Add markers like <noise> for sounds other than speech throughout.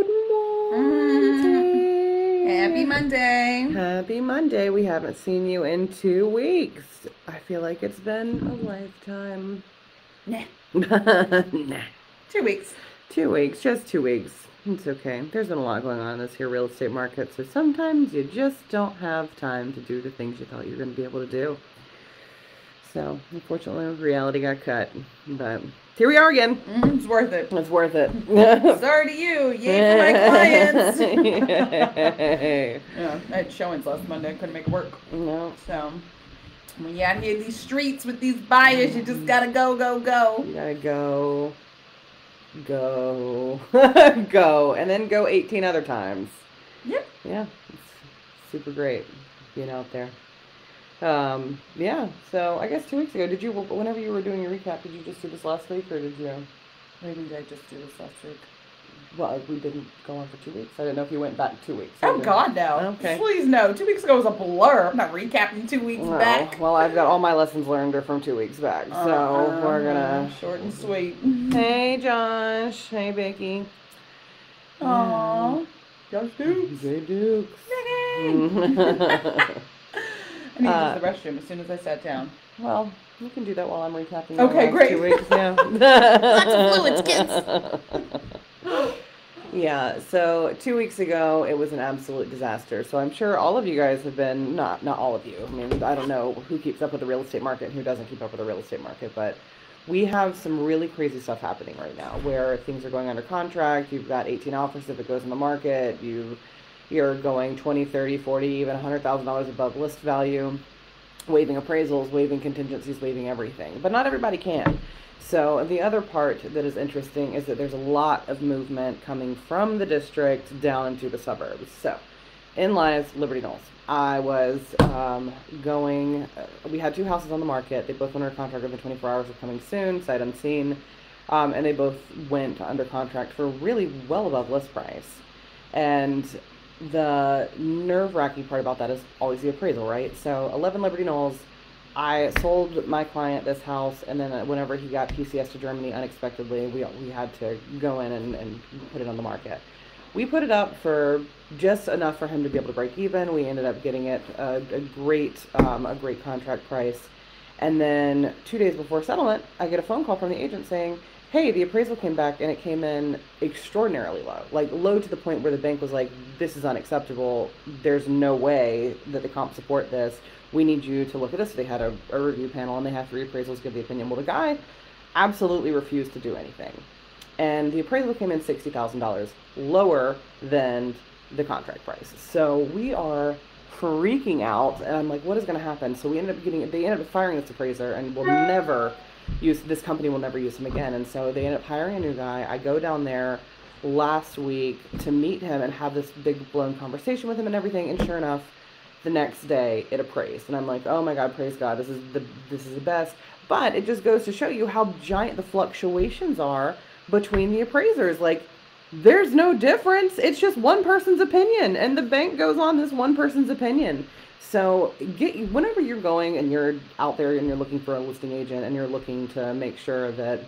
Good mm-hmm. morning. Happy Monday. Happy Monday. We haven't seen you in two weeks. I feel like it's been a lifetime. Nah, <laughs> nah. two weeks. Two weeks, just two weeks. It's okay. There's been a lot going on in this here real estate market, so sometimes you just don't have time to do the things you thought you were going to be able to do. So, unfortunately, reality got cut. But here we are again. Mm, it's worth it. It's worth it. <laughs> <laughs> Sorry to you. Yay for my clients. <laughs> Yeah, I had showings last Monday. I couldn't make it work. no, So when you're out here in these streets with these buyers, you just gotta go, go, go. you gotta go, go, go, and then go 18 other times. Yep. Yeah, it's super great being out there. Um, yeah, so I guess two weeks ago, did you, whenever you were doing your recap, did you just do this last week or did you? Maybe I just do this last week? Well, we didn't go on for two weeks. I do not know if you went back two weeks. Oh either. God, no. Okay. Please no. Two weeks ago was a blur. I'm not recapping two weeks Well, back. well, I've got all my lessons learned are from two weeks back, so Uh-uh. we're gonna. short and sweet. Hey, Josh. Hey, Becky. Aww. Josh Dukes. Jay Dukes. <laughs> <laughs> I need to Uh, use the restroom as soon as I sat down. well, you can do that while I'm recapping. Okay, great. Two weeks, yeah. <laughs> Lots of fluids, kids. <laughs> Yeah, so two weeks ago it was an absolute disaster. So I'm sure all of you guys have been not not all of you. I mean, I don't know who keeps up with the real estate market and who doesn't keep up with the real estate market, but we have some really crazy stuff happening right now where things are going under contract. You've got 18 offers if it goes in the market. You you're going 20, 30, 40, even $100,000 above list value, waiving appraisals, waiving contingencies, waiving everything. But not everybody can. So the other part that is interesting is that there's a lot of movement coming from the district down into the suburbs. So in lies Liberty Knolls. I was um, going. We had two houses on the market. They both went under contract within 24 hours of coming soon, sight unseen, um, and they both went under contract for really well above list price. And the nerve wracking part about that is always the appraisal, right? So 11 Liberty Knolls. I sold my client this house, and then uh, whenever he got PCS to Germany unexpectedly, we we had to go in and, and put it on the market. We put it up for just enough for him to be able to break even. We ended up getting it a, a great um, a great contract price, and then two days before settlement, I get a phone call from the agent saying, "Hey, the appraisal came back and it came in extraordinarily low, like low to the point where the bank was like, this is unacceptable. There's no way that the comp support this. We need you to look at this." They had a, a review panel and they had three appraisals give the opinion. Well, the guy absolutely refused to do anything and the appraisal came in sixty thousand dollars lower than the contract price. So we are freaking out, and I'm like, what is going to happen? So we ended up getting they ended up firing this appraiser, and will never use this company will never use him again. And so they end up hiring a new guy. I go down there last week to meet him and have this big blown conversation with him and everything. And sure enough, the next day it appraised, and I'm like, oh my God, praise God, this is the this is the best. But it just goes to show you how giant the fluctuations are between the appraisers. Like, there's no difference. It's just one person's opinion, and the bank goes on this one person's opinion. So, get whenever you're going and you're out there and you're looking for a listing agent and you're looking to make sure that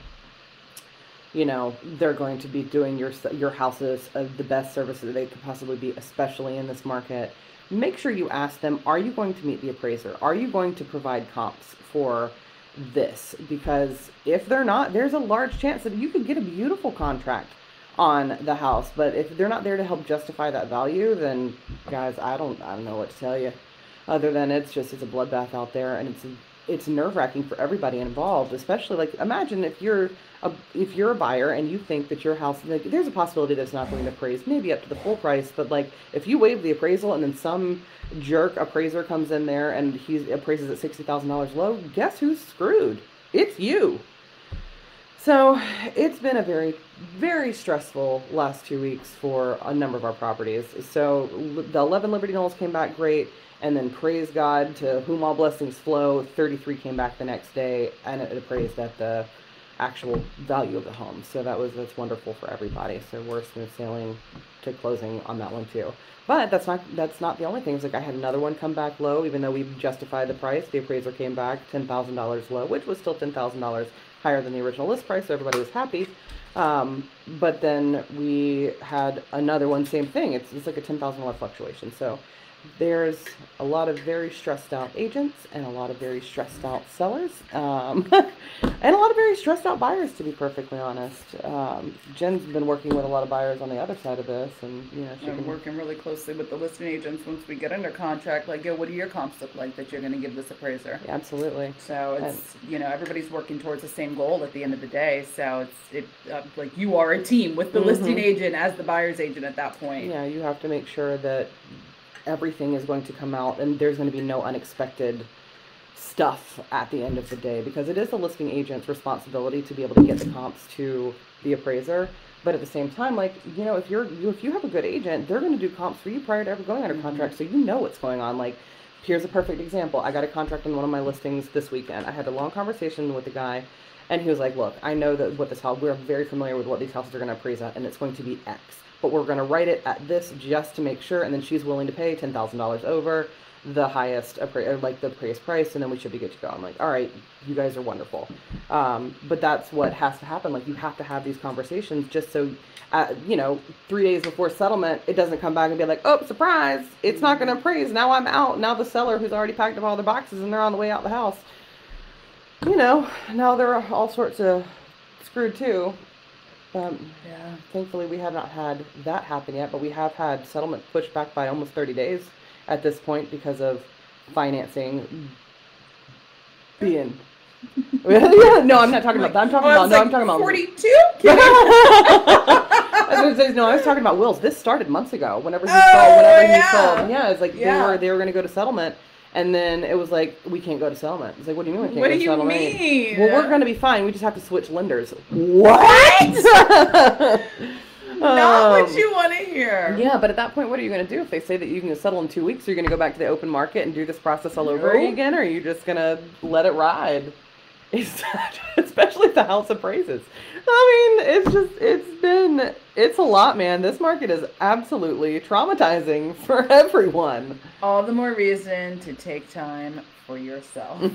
you know they're going to be doing your your houses uh, the best service that they could possibly be, especially in this market. Make sure you ask them: Are you going to meet the appraiser? Are you going to provide comps for this? Because if they're not, there's a large chance that you could get a beautiful contract on the house. But if they're not there to help justify that value, then guys, I don't, I don't know what to tell you. Other than it's just it's a bloodbath out there, and it's it's nerve wracking for everybody involved. Especially like imagine if you're a if you're a buyer and you think that your house like there's a possibility that it's not going to appraise maybe up to the full price, but like if you waive the appraisal and then some jerk appraiser comes in there and he appraises at sixty thousand dollars low, guess who's screwed? It's you. So it's been a very, very stressful last two weeks for a number of our properties. So the 11 Liberty Knolls came back great, and then praise God to whom all blessings flow. 33 came back the next day, and it appraised at the actual value of the home. So that was that's wonderful for everybody. So we're smooth sailing to closing on that one too. But that's not that's not the only thing. It's like I had another one come back low, even though we justified the price. The appraiser came back ten thousand dollars low, which was still ten thousand dollars higher than the original list price, so everybody was happy. Um, but then we had another one, same thing. It's, it's like a ten thousand dollar fluctuation. So there's a lot of very stressed out agents and a lot of very stressed out sellers, um, <laughs> and a lot of very stressed out buyers. To be perfectly honest, um, Jen's been working with a lot of buyers on the other side of this, and you know she I'm can working really closely with the listing agents once we get under contract. Like, yo, what do your comps look like that you're going to give this appraiser? Yeah, absolutely. So it's you know everybody's working towards the same goal at the end of the day. So it's it uh, like you are a team with the listing Mhm. agent as the buyer's agent at that point. Yeah, you have to make sure that everything is going to come out and there's going to be no unexpected stuff at the end of the day because it is the listing agent's responsibility to be able to get the comps to the appraiser. But at the same time, like you know, if you're if you have a good agent, they're going to do comps for you prior to ever going under Mhm. contract, so you know what's going on. Like, here's a perfect example. I got a contract on one of my listings this weekend. I had a long conversation with the guy, and he was like, "Look, I know that what this house. We're very familiar with what these houses are going to appraise at, and it's going to be X. But we're going to write it at this just to make sure, and then she's willing to pay ten thousand dollars over." the highest appra- like the appraised price and then we should be good to go. I'm like, all right, you guys are wonderful. Um, but that's what has to happen. Like you have to have these conversations just so, uh, you know, three days before settlement, it doesn't come back and be like, oh, surprise, it's not going to appraise. Now I'm out. Now the seller who's already packed up all their boxes and they're on the way out the house. You know, now they're all sorts of screwed too. Um, Yeah. thankfully we have not had that happen yet, but we have had settlement pushed back by almost 30 days at this point because of financing being. <laughs> <laughs> yeah, no, I'm not talking about that. I'm talking I about no, like, I'm talking about. 42. <laughs> I was gonna say, no, I was talking about wills. This started months ago. Whenever he Oh, sold, whenever yeah. he sold, yeah, it's like they were they were gonna go to settlement, and then it was like we can't go to settlement. It's like, what do you mean we can't What go do to you settlement? mean? Well, we're gonna be fine. We just have to switch lenders. What? <laughs> Not Um, what you want to hear. Yeah, but at that point, what are you going to do if they say that you can settle in two weeks? Are you going to go back to the open market and do this process all over Nope. again, or are you just going to let it ride? It's, <laughs> especially the house appraises. I mean, it's just, it's been, it's a lot, man. This market is absolutely traumatizing for <laughs> everyone. All the more reason to take time for yourself. <laughs>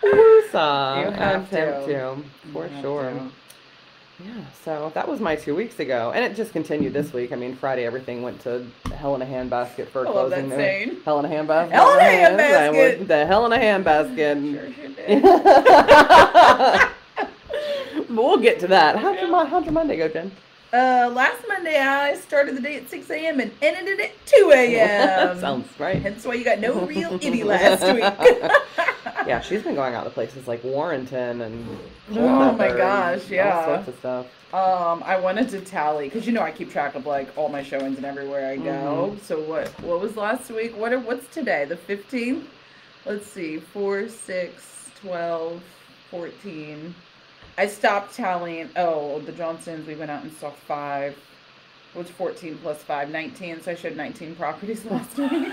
You have to. to, for You sure. to. Yeah, so that was my two weeks ago, and it just continued this week. I mean, Friday everything went to hell in a handbasket for I love closing. that the-. Hell in a handbasket. Hell in a handbasket. The hell in a handbasket. Sure did. <laughs> <laughs> we'll get to that. How'd your, Mon- how'd your Monday go, Jen? Uh, last Monday I started the day at 6 a.m. and ended it at 2 a.m. <laughs> Sounds right. Hence why you got no real <laughs> itty last week. <laughs> Yeah, she's been going out to places like Warrenton and. Oh my gosh, yeah. All sorts of stuff. Um, I wanted to tally because you know I keep track of like all my showings and everywhere I go. Mm-hmm. So what what was last week? What are, what's today? The fifteenth. Let's see, four, six, 12, 14. I stopped tallying. Oh, the Johnsons. We went out and saw five. What's 14 plus 5? 19. So I showed 19 properties <laughs> last week.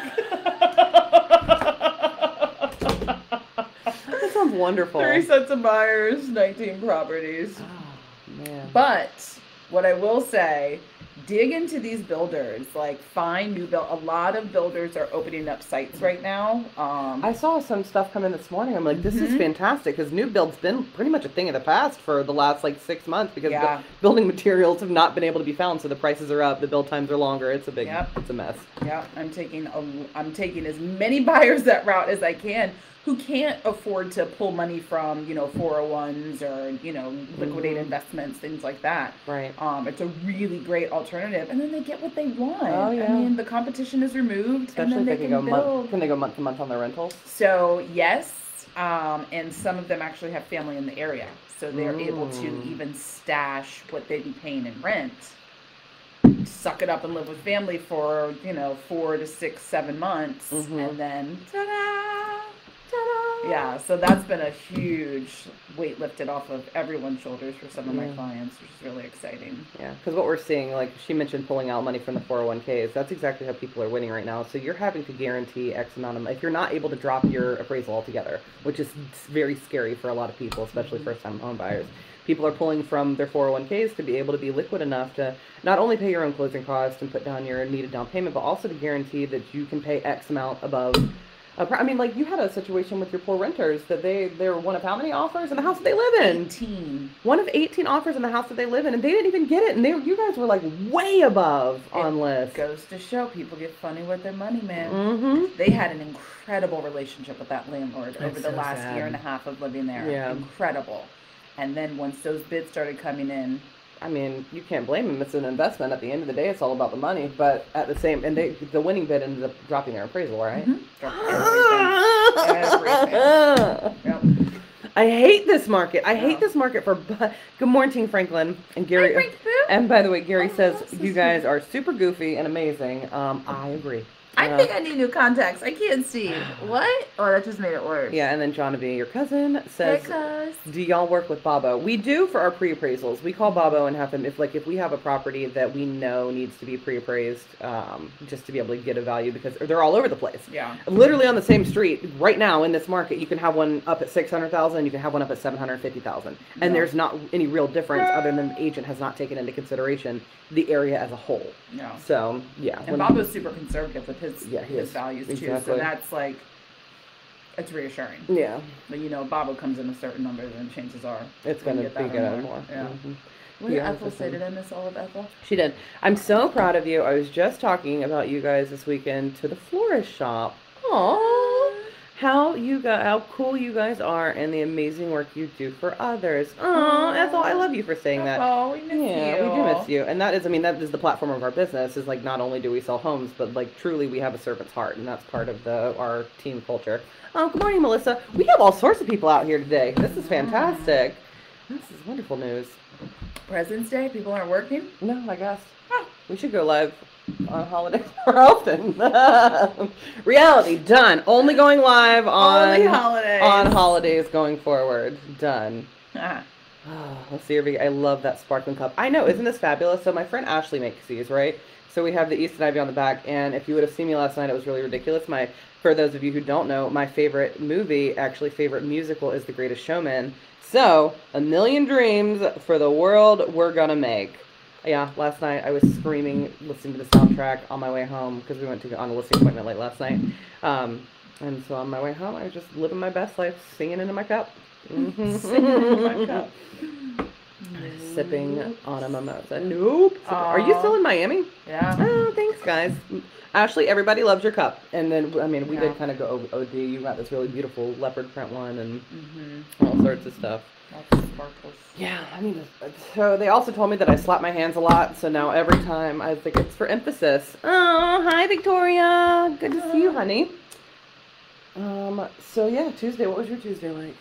That sounds wonderful. Three sets of buyers, 19 properties. Oh, man. But what I will say, dig into these builders. Like find new build. A lot of builders are opening up sites right now. Um, I saw some stuff come in this morning. I'm like, this is Mhm. fantastic because new build's been pretty much a thing of the past for the last like six months because Yeah. building materials have not been able to be found, so the prices are up, the build times are longer. It's a big, Yep. it's a mess. yeah, I'm taking a, I'm taking as many <laughs> buyers that route as I can who can't afford to pull money from you know 401s or you know liquidate Mhm. investments, things like that. Right. Um, it's a really great alternative, and then they get what they want. Oh, yeah. I mean, the competition is removed, Especially and then if they, they can can go build. month. Can they go month to month on their rentals? So yes, um, and some of them actually have family in the area, so they're able to Mm. even stash what they'd be paying in rent, suck it up and live with family for you know four to six, seven months, Mhm. and then ta-da, ta-da. Yeah, so that's been a huge weight lifted off of everyone's shoulders for some of my Yeah. clients, which is really exciting. Yeah, because what we're seeing, like she mentioned, pulling out money from the 401ks. That's exactly how people are winning right now. So you're having to guarantee X amount of money. If you're not able to drop your appraisal altogether, which is very scary for a lot of people, especially mm-hmm. first-time home buyers. People are pulling from their 401ks to be able to be liquid enough to not only pay your own closing costs and put down your needed down payment, but also to guarantee that you can pay X amount above I mean, like you had a situation with your poor renters that they they were one of how many offers in the house that they live in? 18. One of 18 offers in the house that they live in, and they didn't even get it. And they you guys were like way above on list. Goes to show people get funny with their money, man. Mm-hmm. They had an incredible relationship with that landlord That's over the so last sad. year and a half of living there. Yeah. Incredible. And then once those bids started coming in, I mean, you can't blame them. It's an investment. At the end of the day, it's all about the money. But at the same, and they the winning bid ended up dropping their appraisal, right? mhm, dropped everything. <laughs> Yep. I hate this market. I hate Yeah. this market for. bu- Good morning, Team Franklin and Gary. Hi, Frank And by the way, Gary Oh, says you guys are super goofy and amazing. Um, I agree. I Uh, think I need new contacts. I can't see. <sighs> What? Oh, that just made it worse. Yeah, and then John V, your cousin, says, "Do y'all work with Bobo? We do for our pre-appraisals. We call Bobo and have him if like if we have a property that we know needs to be pre-appraised, um, just to be able to get a value because they're all over the place. yeah. Literally on the same street right now in this market, you can have one up at six hundred thousand, you can have one up at seven hundred fifty thousand, and there's not any real difference other than the agent has not taken into consideration the area as a whole. Yeah. So yeah, And when- Bob was super conservative with his Yeah, he his is. values too. So that's like it's reassuring. yeah, But you know, Bobo comes in a certain number, then chances are it's gonna get be good more. more. Yeah. Mhm. What did Yeah, Ethel say? Did I miss all of Ethel? She did. I'm so proud of you. I was just talking about you guys this weekend to the florist shop. Aww. How you got how cool you guys are and the amazing work you do for others. Aw. Ethel, I love you for saying that. Oh, we miss Yeah, you. we do miss you. And that is I mean, that is the platform of our business is like not only do we sell homes, but like truly we have a servant's heart and that's part of the our team culture. Oh, good morning, Melissa. We have all sorts of people out here today. This is fantastic. This is wonderful news. President's Day. People aren't working. No, I guess. Huh. We should go live on holidays <laughs> more often. <laughs> Reality done. Only going live on Only holidays. on holidays going forward. Done. Oh, <sighs> let's see. I love that sparkling cup. I know, isn't this fabulous? So my friend Ashley makes these, right? So we have the East and Ivy on the back, and if you would have seen me last night, it was really ridiculous. My, for those of you who don't know, my favorite movie, actually favorite musical, is The Greatest Showman. So a million dreams for the world we're gonna make. Yeah, last night I was screaming, listening to the soundtrack on my way home because we went to on a listening appointment late last night. Um, and so on my way home, I was just living my best life, singing into my cup. Mhm. <laughs> Singing into my cup. Sipping on a mimosa. Nope. Sipping- Are you still in Miami? Yeah. Oh, thanks, guys. Ashley, everybody loves your cup. And then, I mean, we Yeah. did kind of go OD. You got this really beautiful leopard print one and Mm-hmm. all sorts of stuff. Yeah, I mean, so they also told me that I slap my hands a lot. So now every time I think it's for emphasis. Oh, hi, Victoria. Good to see you, honey. Um. So yeah, Tuesday. What was your Tuesday like?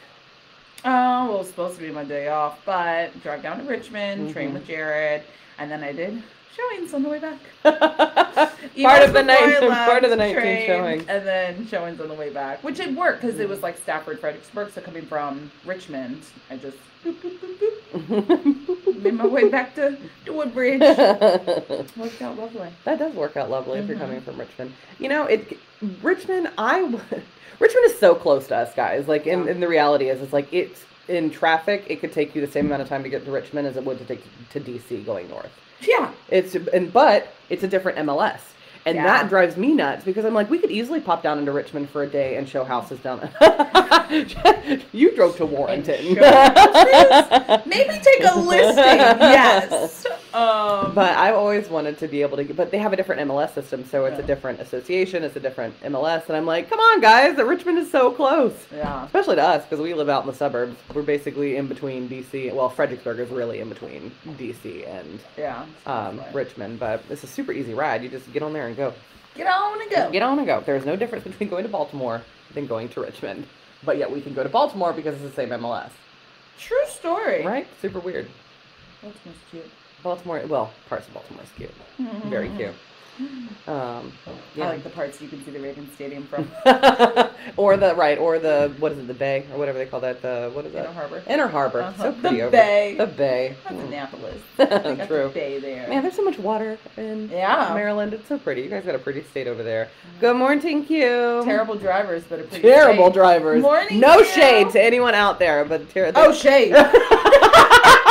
Oh, well, it was supposed to be my day off, but drive down to Richmond, train Mhm. with Jared, and then I did showings on the way back. <laughs> part of the night. Part of the nineteen trained, showing. And then showings on the way back, which it worked because it was like Stafford, Fredericksburg. So coming from Richmond, I just boop, boop, boop, <laughs> made my way back to, to Woodbridge. that <laughs> Worked out lovely. That does work out lovely if you're Mhm. coming from Richmond. You know, it Richmond. I Richmond is so close to us, guys. Like, in, Yeah. in the reality is, it's like it's in traffic. It could take you the same amount of time to get to Richmond as it would to take to DC going north. Yeah. It's and but it's a different MLS. And Yeah. that drives me nuts because I'm like, we could easily pop down into Richmond for a day and show houses down there. <laughs> you drove to Warrenton. Maybe take a listing. Yes. <laughs> Um, But I've always wanted to be able to, but they have a different MLS system, so it's a different association, it's a different MLS, and I'm like, come on, guys, that Richmond is so close, yeah. especially to us because we live out in the suburbs. We're basically in between DC. Well, Fredericksburg is really in between DC and Yeah. um, Right. Richmond, but it's a super easy ride. You just get on there and go. Get on and go. Get on and go. There's no difference between going to Baltimore than going to Richmond, but yet we can go to Baltimore because it's the same MLS, True story. right? Super weird. Baltimore's cute. Baltimore, well, parts of Baltimore is cute, very cute. Um, I like the parts you can see the Ravens Stadium from <laughs> or the right, or the what is it, the Bay, or whatever they call that. The what is that? Inner? Harbor. Inner Harbor. Uh-huh. So pretty the over Bay. the Bay. That's Mm. Annapolis. <laughs> Got True. the Bay there. Man, there's so much water in Yeah. Maryland. It's so pretty. You guys got a pretty state over there. Good morning, Q. Terrible drivers, but a pretty Terrible state. drivers. Morning, no Q. shade to anyone out there, but ter- Oh, shade. <laughs>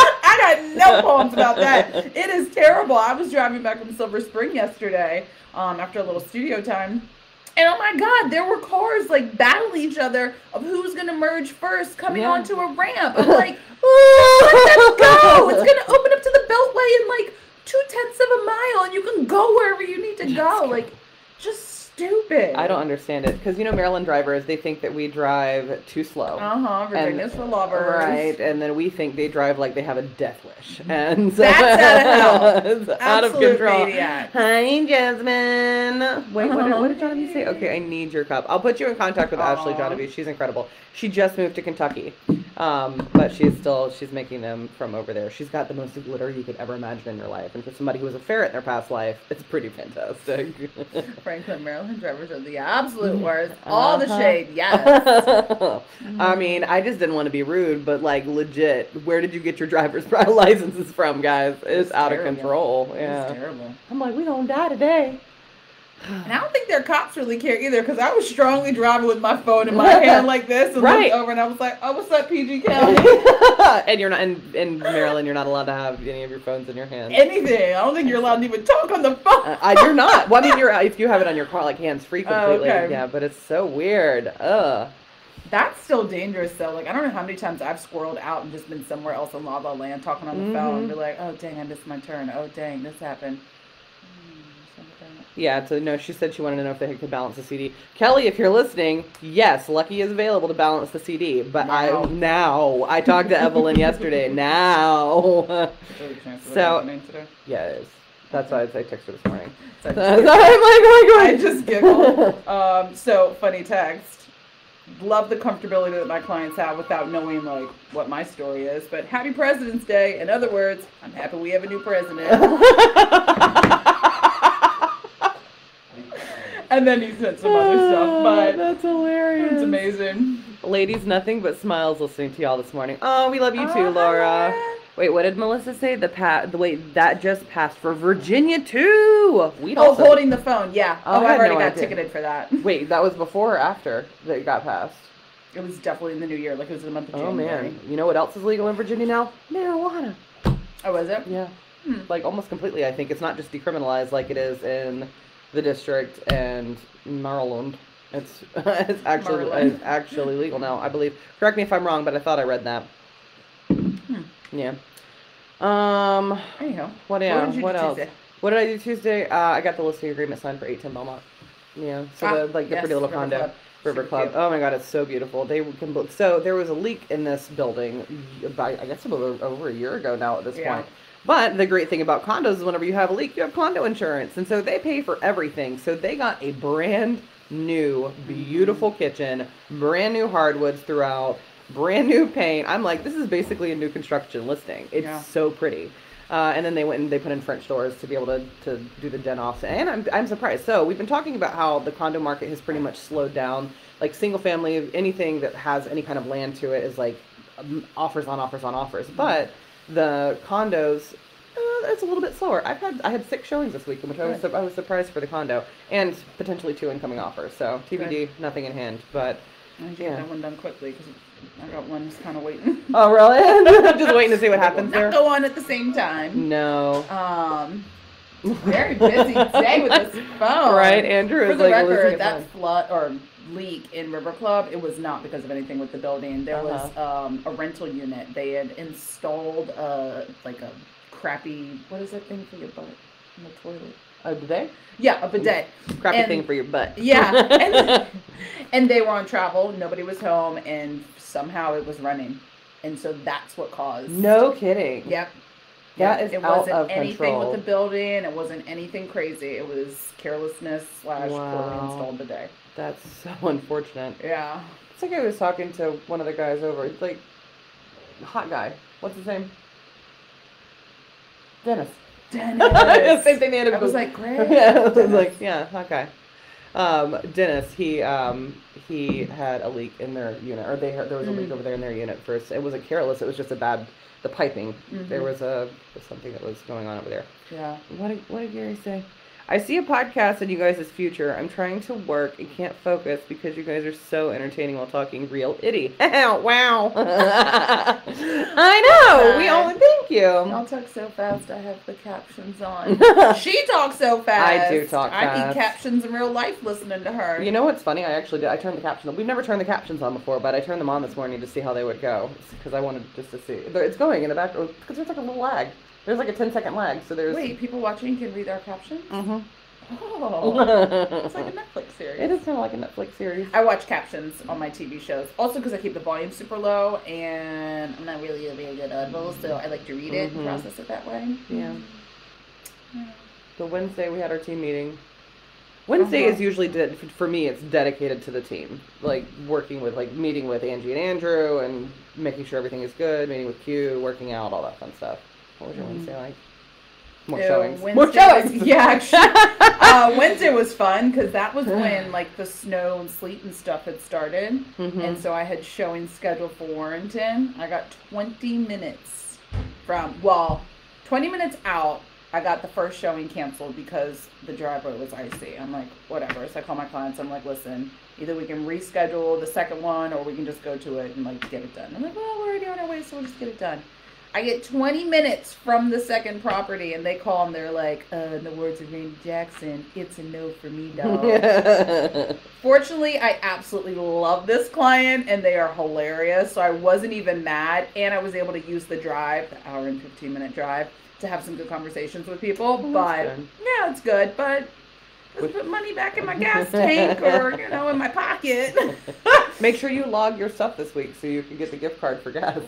<laughs> No poems about that. It is terrible. I was driving back from Silver Spring yesterday um, after a little studio time, And oh my God, there were cars like battle each other of who's gonna merge first, coming Yeah. onto a ramp. I'm like, <laughs> let them go. It's gonna open up to the beltway in like two tenths of a mile, and you can go wherever you need to go. Like, just stupid. I don't understand it because you know Maryland drivers they think that we drive too slow. Uh huh. Virginia's for lovers. Right, and then we think they drive like they have a death wish, <laughs> and so That's out of hell. <laughs> out of control. maniac. Hi, Jasmine. Wait, what did, what did Genevieve say? Okay, I need your cup. I'll put you in contact with Ashley Aw. Genevieve. She's incredible. She just moved to Kentucky, um, but she's still she's making them from over there. She's got the most glitter you could ever imagine in your life, and for somebody who was a ferret in their past life, it's pretty fantastic. <laughs> Franklin, Maryland drivers are the absolute worst. All the Uh-huh. shade, yes. <laughs> I mean, I just didn't want to be rude, but like legit, where did you get your driver's <laughs> licenses from, guys? It's, It's out of terrible. control. It's Yeah. terrible. I'm like, we don't die today. And I don't think their cops really care either because I was strongly driving with my phone in my <laughs> hand like this and Right. looked over and I was like, oh, what's up, PG County? <laughs> and you're not in, in Maryland. You're not allowed to have any of your phones in your hand. Anything. I don't think you're allowed to even talk on the phone. Uh, I, you're not. Well, I mean, you're uh, if you have it on your car, like hands free Oh, completely. okay. Yeah, but it's so weird. Ugh. That's still dangerous though. Like I don't know how many times I've squirreled out and just been somewhere else in La La Land talking on the mm-hmm. phone and be like, oh dang, I missed my turn. Oh dang, this happened. Yeah, so no, she said she wanted to know if they could balance the CD. Kelly, if you're listening, yes, Lucky is available to balance the CD. But Now. I now I talked to Evelyn yesterday. <laughs> Now, Really <laughs> chance of So- yeah, it is. That's why I texted her this morning. So I I'm like, oh my god, I just giggled. Um, so funny text. Love the comfortability that my clients have without knowing like what my story is. But happy President's Day. In other words, I'm happy we have a new president. <laughs> and then he said some other stuff, but that's hilarious. it's amazing. Ladies, nothing but smiles listening to y'all this morning. Oh, we love you Oh, too, hi, Laura. Laura. Wait, what did Melissa say? The pa- the wait that just passed for Virginia too. We Oh, holding the phone. Yeah. Oh, Oh, I I've already no got idea. ticketed for that. <laughs> Wait, that was before or after that it got passed? It was definitely in the new year. Like it was in the month of Oh January. Oh man, you know what else is legal in Virginia now? Marijuana. Oh, was it? Yeah, Hmm. like almost completely. I think it's not just decriminalized like it is in the district and Maryland. It's <laughs> it's actually Maryland. it's actually legal now, I believe. Correct me if I'm wrong, but I thought I read that. Hmm. Yeah. Um. Anyhow. What yeah? what what else? Tuesday? What did I do Tuesday? Uh, I got the listing agreement signed for 810 Belmont. Yeah. So Ah, the like the yes, pretty little River condo. Club. River Super Club. cute. Oh my god, it's so beautiful. They can so there was a leak in this building by, I guess about over, over a year ago now at this Yeah. point. But the great thing about condos is whenever you have a leak, you have condo insurance, and so they pay for everything. So they got a brand new, beautiful kitchen, brand new hardwoods throughout, brand new paint. I'm like, this is basically a new construction listing. It's Yeah. so pretty. Uh, and then they went and they put in French doors to be able to, to do the den offs. And I'm, I'm surprised. So we've been talking about how the condo market has pretty much slowed down. Like single family, anything that has any kind of land to it is like um, offers on offers on offers. But the condos, uh, it's a little bit slower. I've had I had six showings this week, which I was Good. su- I was surprised for the condo, and potentially two incoming offers. So TBD, nothing in hand. But I need Yeah. get that one done quickly because I got one just kind of waiting. <laughs> oh really? <laughs> <laughs> Just waiting to see what happens Not there. go on at the same time. No. Um, very busy day with this phone. Right, Andrew For is like losing record, his that or leak in River Club, it was not because of anything with the building. There was Uh-huh. um, a rental unit. They had installed a like a crappy what is that thing for your butt in the toilet? Did they? Yeah, a bidet. Crappy And- thing for your butt. Yeah, <laughs> and, and they were on travel. Nobody was home, and somehow it was running, and so that's what caused. no kidding. Yep. That Yep. is it wasn't anything control. with the building. It wasn't anything crazy. It was carelessness slash poorly Wow. installed bidet. That's <laughs> so unfortunate. Yeah. It's like I was talking to one of the guys over. It's like hot guy. What's his name? Dennis. Dennis. <laughs> Same thing. They had I was like, <laughs> great. yeah, I was Dennis. like, yeah, hot guy. Um, Dennis, he um, he had a leak in their unit, or they had, there was a leak Mm. over there in their unit. First, it wasn't careless; it was just a bad the piping. There Mhm. was a something that was going on over there. Yeah. What did, what did Gary say? I see a podcast in you guys' future. I'm trying to work and can't focus because you guys are so entertaining while talking real itty. <laughs> wow. <laughs> I know. We all thank you. I'll talk so fast. I have the captions on. <laughs> she talks so fast. I do talk I need captions in real life listening to her. You know what's funny? I actually did. I turned the captions on. We've never turned the captions on before, but I turned them on this morning to see how they would go because I wanted just to see. It's going in the back because there's like a little lag. There's like a 10 second lag, so there's. Wait, people watching can read our captions? Mm-hmm. Oh, it's like a Netflix series. it is kind of like a Netflix series. I watch captions on my TV shows. Also, because I keep the volume super low and I'm not really a very good audible, so I like to read it Mhm. and process it that way. Yeah. So Wednesday we had our team meeting. Wednesday Uh-huh. is usually de- for me. It's dedicated to the team, like working with, like meeting with Angie and Andrew, and making sure everything is good. Meeting with Q, working out, all that fun stuff. Your Mhm. Wednesday like? More showings. Wednesday More was- showings. yeah, actually, <laughs> uh, Wednesday was fun because that was <sighs> when like the snow and sleet and stuff had started, Mhm. and so I had showings scheduled for Warrenton. I got 20 minutes from well, 20 minutes out. I got the first showing canceled because the driveway was icy. I'm like, whatever. So I call my clients. I'm like, listen, either we can reschedule the second one or we can just go to it and like get it done. I'm like, well, we're already on our way, so we'll just get it done. I get 20 minutes from the second property, and they call and they're like, uh, in the words of Randy Jackson, it's a no for me, <laughs> dog. Fortunately, I absolutely love this client, and they are hilarious. So I wasn't even mad, and I was able to use the drive, the hour and 15 minute drive, to have some good conversations with people. Well, but yeah, it's good. But let's put money back in my <laughs> gas tank, or you know, in my pocket. <laughs> Make sure you log your stuff this week so you can get the gift card for gas.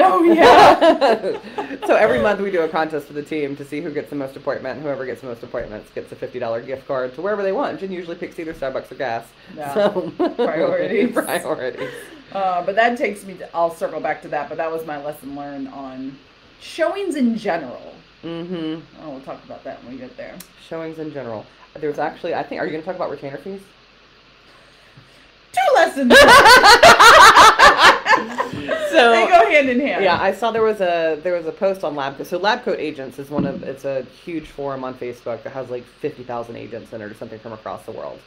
Oh <laughs> yeah. so every month we do a contest for the team to see who gets the most appointment. Whoever gets the most appointments gets a fifty dollar gift card to wherever they want. Jen usually picks either Starbucks or gas. Yeah. So <laughs> Priorities. <laughs> priorities. Uh, but that takes me to, I'll circle back to that, but that was my lesson learned on showings in general. Mm-hmm. Oh, we'll talk about that when we get there. Showings in general. There's actually, I think, are you going to talk about retainer fees? Two lessons. <laughs> So they go hand in hand. Yeah, I saw there was a there was a post on Labcoat. So Labcoat Agents is one of it's a huge forum on Facebook that has like fifty thousand agents in it or something from across the world.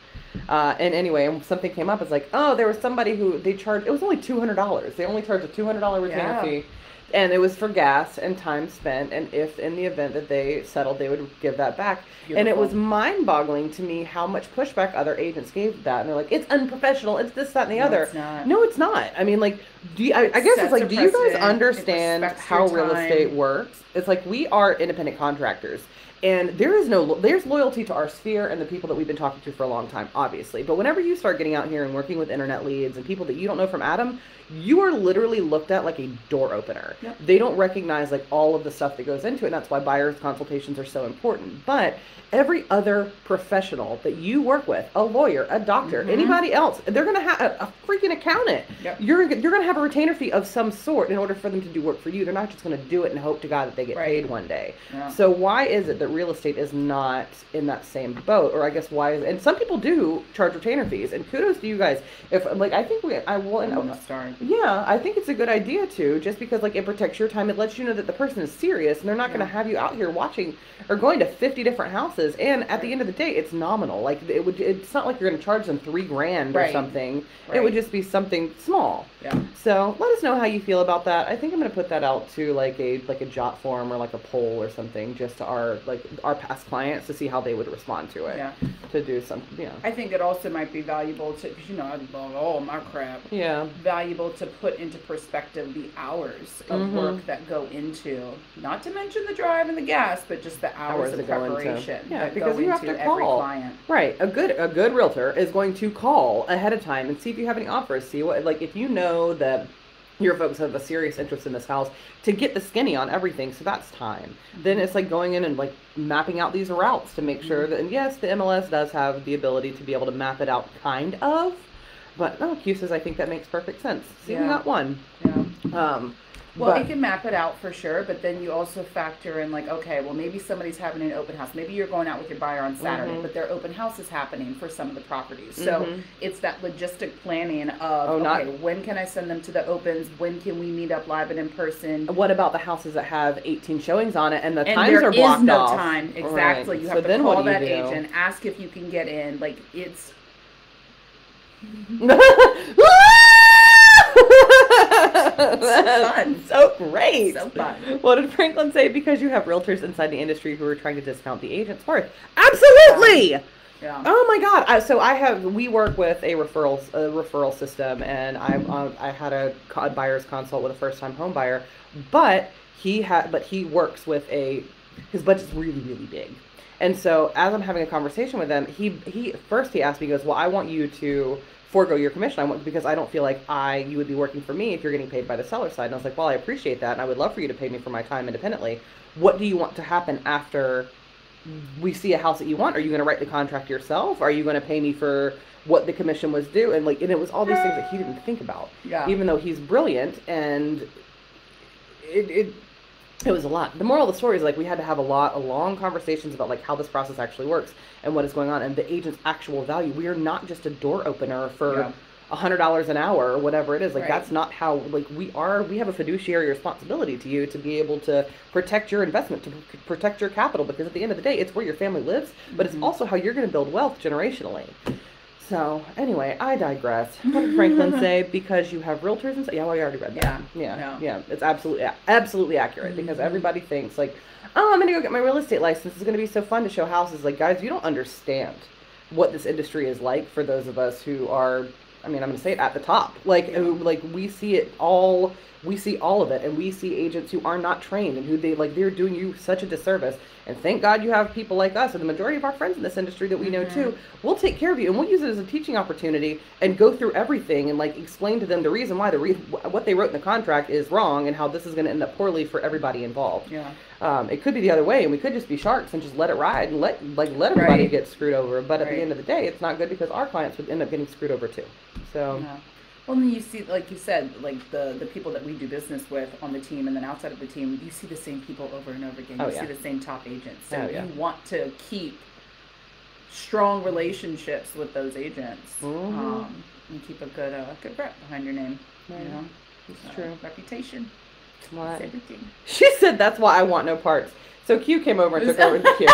Uh, and anyway, and something came up. It's like, oh, there was somebody who they charged. It was only two hundred dollars. They only charged a two hundred dollar retainer Yeah. fee, and it was for gas and time spent. And if in the event that they settled, they would give that back. And it was mind-boggling to me how much pushback other agents gave that. And they're like, it's unprofessional. It's this, that, and the No, other. it's not. No, it's not. I mean, like, do you, I, I guess it's like, do you guys understand how real estate works? It's like we are independent contractors, and there is no there's loyalty to our sphere and the people that we've been talking to for a long time, obviously. But whenever you start getting out here and working with internet leads and people that you don't know from Adam, you are literally looked at like a door opener. Yep. They don't recognize like all of the stuff that goes into it. And that's why buyers consultations are so important. But every other professional that you work with, a lawyer, a doctor, Mhm. anybody else, they're gonna have a, a freaking accountant. Yep. You're you're gonna have a retainer fee of some sort in order for them to do work for you. They're not just gonna do it and hope to God that they get Right. paid one day. Yeah. So why is it that real estate is not in that same boat? Or I guess why is and some people do charge retainer fees. And kudos to you guys. If like I think we I will I'm and gonna start. Yeah, I think it's a good idea too, just because like it protects your time. It lets you know that the person is serious and they're not going to have you out here watching or going to 50 different houses. And at the end of the day, it's nominal. Like it would, it's not like you're going to charge them three grand or Right. something. It would just be something small. Yeah. So let us know how you feel about that. I think I'm going to put that out to like a like a JotForm or like a poll or something, just to our like our past clients to see how they would respond to it. Yeah. To do some, yeah. I think it also might be valuable to, because you know, I love all my crap. Yeah. Valuable to put into perspective the hours of Mhm. work that go into, not to mention the drive and the gas, but just the hours, Hours of go into- preparation yeah, because you have to every call. client. Right. A good a good realtor is going to call ahead of time and see if you have any offers. See what like if you know that your folks have a serious interest in this house to get the skinny on everything. So that's time. Then it's like going in and like mapping out these routes to make sure that and yes, the MLS does have the ability to be able to map it out kind of. But no, Q says I think that makes perfect sense. See, we got one. Yeah. Um, Well, But- it can map it out for sure, but then you also factor in like, okay, well maybe somebody's having an open house. Maybe you're going out with your buyer on Saturday, Mhm. but their open house is happening for some of the properties. So Mhm. it's that logistic planning of Oh, okay, not- when can I send them to the opens? When can we meet up live and in person? What about the houses that have 18 showings on it and the and times there are is blocked no off? time exactly. Right. You So have to then what call you that do? agent, ask if you can get in. Like it's <laughs> fun. So great. so fun. What did Franklin say? Because you have realtors inside the industry who are trying to discount the agent's worth. Absolutely. Yeah. Oh my God! I, so I have we work with a referral a referral system, and I um, I had a, a buyer's consult with a first time home buyer, but he had but he works with a his budget's really really big, and so as I'm having a conversation with him, he he first he asked me he goes, well I want you to forego your commission I want because I don't feel like I you would be working for me if you're getting paid by the seller side, and I was like, well I appreciate that, and I would love for you to pay me for my time independently. What do you want to happen after? we see a house that you want. Are you going to write the contract yourself? Are you going to pay me for what the commission was due? And like, and it was all these things that he didn't think about, Yeah. even though he's brilliant. And it, it, it was a lot. The moral of the story is like we had to have a lot, a long conversations about like how this process actually works and what is going on and the agent's actual value. We are not just a door opener for Yeah. a hundred dollars an hour or whatever it is. Like Right. that's not how like we are. We have a fiduciary responsibility to you to be able to protect your investment, to p- protect your capital, because at the end of the day, it's where your family lives, but it's Mhm. also how you're going to build wealth generationally. So anyway, I digress. What did Franklin say? <laughs> Because you have realtors and so, yeah, well, I already read that. Yeah, yeah, yeah. yeah. It's absolutely absolutely accurate because Mhm. everybody thinks like, oh, I'm going to go get my real estate license. It's going to be so fun to show houses. Like, guys, you don't understand what this industry is like for those of us who are I mean, I'm going to say it at the top. Like, Yeah. like we see it all. We see all of it, and we see agents who are not trained and who they like. They're doing you such a disservice. And thank God you have people like us, and the majority of our friends in this industry that we know Mhm. too. We'll take care of you, and we'll use it as a teaching opportunity and go through everything and like explain to them the reason why the re- what they wrote in the contract is wrong and how this is going to end up poorly for everybody involved. Yeah. Um, it could be the other way, and we could just be sharks and just let it ride and let like let everybody Right. get screwed over. But at Right. the end of the day, it's not good because our clients would end up getting screwed over too. So Yeah. Well, then you see, like you said, like the the people that we do business with on the team, and then outside of the team, you see the same people over and over again. You Oh, see the same top agents. So Oh, yeah. you want to keep strong relationships with those agents, Mhm. um, and keep a good uh, good rep behind your name. You know, it's Uh, true. Reputation, What? it's everything. She said that's why I want no parts. So Q came over and took over the <laughs> Q.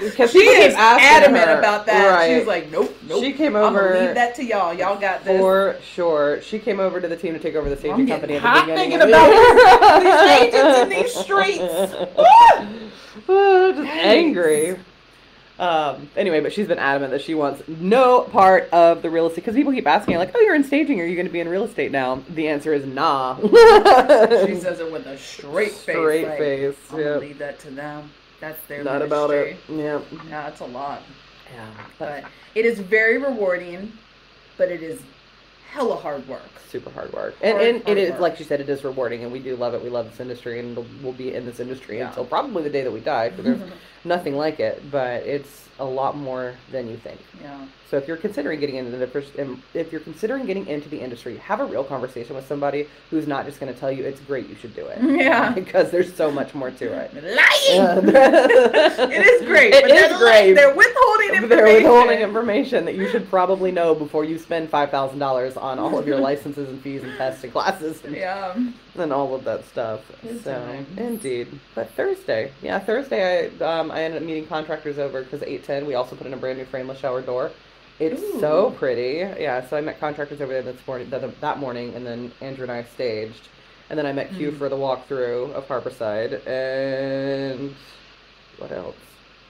Because She is adamant her, about that. Right. She's like, nope, nope. She came over leave that to y'all. Y'all got this. for sure. She came over to the team to take over the staging company at the beginning. thinking about these agents in these <laughs> streets. <laughs> Just angry. Um, anyway, but she's been adamant that she wants no part of the real estate because people keep asking, her, like, "Oh, you're in staging. Are you going to be in real estate now?" The answer is nah. <laughs> She says it with a straight face. Straight like, face. I'm gonna leave that to them. That's their Not about it. Yeah. Yeah, it's a lot. Yeah. But it is very rewarding, but it is hella hard work. super hard work. And, Hard, and it hard is, like you said, it is rewarding, and we do love it. We love this industry, and we'll- be in this industry Yeah. until probably the day that we die, because there's <laughs> nothing like it. But it's a lot more than you think. yeah. So if you're considering getting into the first- if you're considering getting into the industry, have a real conversation with somebody who's not just going to tell you it's great, you should do it. <laughs> Yeah. <laughs> because there's so much more to it. Lying. it is great. It but is they're great. They're withholding information. They're withholding information that you should probably know before you spend five thousand dollars on all of your <laughs> licenses and fees and tests and classes and, Yeah. and all of that stuff. So indeed, but Thursday, yeah, Thursday, I um, I ended up meeting contractors over because eight ten. We also put in a brand new frameless shower door. It's so pretty. Yeah, so I met contractors over there this morning, that, that morning, and then Andrew and I staged, and then I met Q Mm. for the walkthrough of Harborside, and what else?